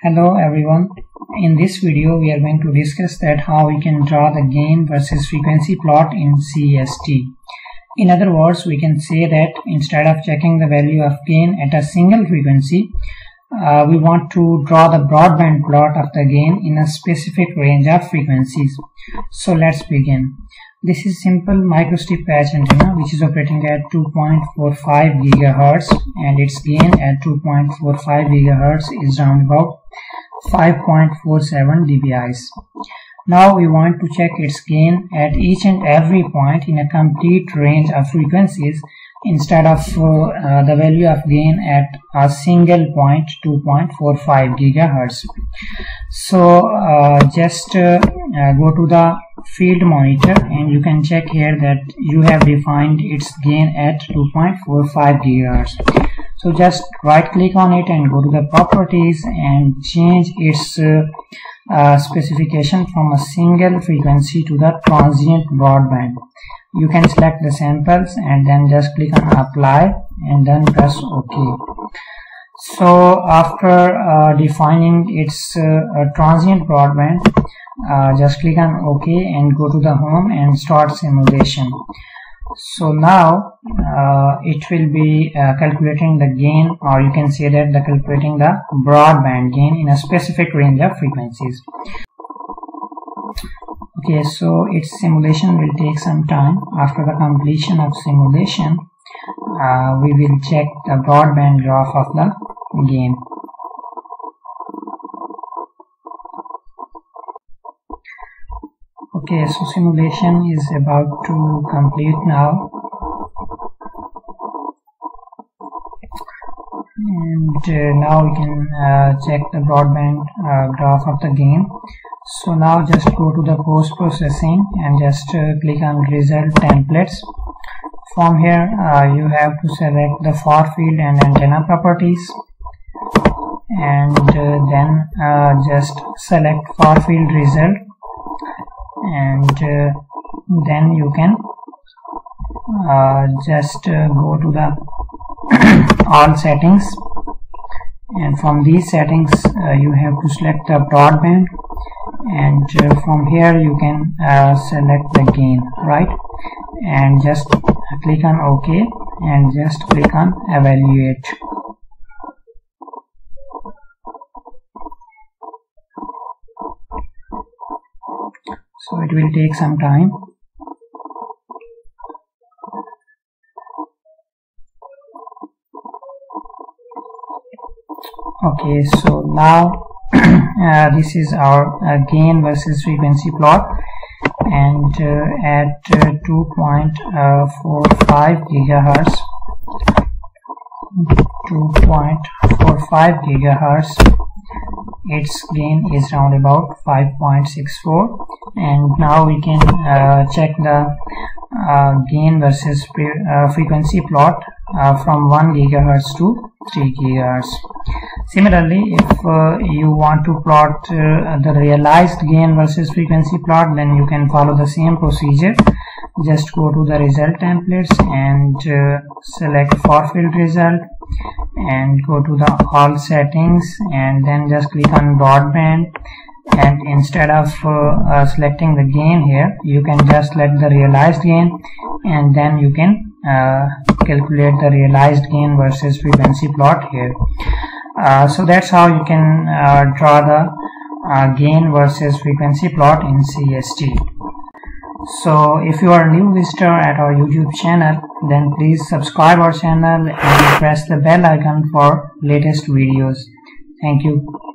Hello everyone. In this video we are going to discuss that how we can draw the gain versus frequency plot in CST. In other words, we can say that instead of checking the value of gain at a single frequency, uh, we want to draw the broadband plot of the gain in a specific range of frequencies. So let's begin. This is simple microstrip patch antenna which is operating at 2.45 gigahertz and its gain at 2.45 gigahertz is around about 5.47 dBis. Now we want to check its gain at each and every point in a complete range of frequencies instead of uh, uh, the value of gain at a single point 2.45 gigahertz so uh, just uh, uh, go to the field monitor and you can check here that you have defined its gain at 2.45 gigahertz so just right click on it and go to the properties and change its uh, specification from a single frequency to the transient broadband. You can select the samples and then just click on apply and then press ok. So after uh, defining its uh, transient broadband uh, just click on ok and go to the home and start simulation so now uh, it will be uh, calculating the gain or you can say that the calculating the broadband gain in a specific range of frequencies. Okay so its simulation will take some time. After the completion of simulation uh, we will check the broadband graph of the gain okay so simulation is about to complete now. And uh, now we can uh, check the broadband uh, graph of the gain so now just go to the post processing and just uh, click on result templates. From here uh, you have to select the far field and antenna properties. And uh, then just select far field result and uh, then you can uh, just go to the all settings. And from these settings you have to select the broadband. And uh, from here you can uh, select the gain right? And just click on ok. And just click on evaluate so it will take some time. Okay so now uh, this is our uh, gain versus frequency plot. And uh, at uh, 2.45 gigahertz. 2.45 gigahertz. Its gain is around about 5.64 and now we can uh, check the uh, gain versus frequency plot from 1 gigahertz to 3 gigahertz Similarly, if uh, you want to plot uh, the realized gain versus frequency plot, then you can follow the same procedure. Just go to the result templates and uh, select far field result and go to the all settings and then just click on broadband and instead of uh, uh, selecting the gain here you can just select the realized gain and then you can uh, calculate the realized gain versus frequency plot here. Uh, so that's how you can draw the gain versus frequency plot in CST so if you are a new visitor at our YouTube channel then please subscribe our channel and press the bell icon for latest videos. Thank you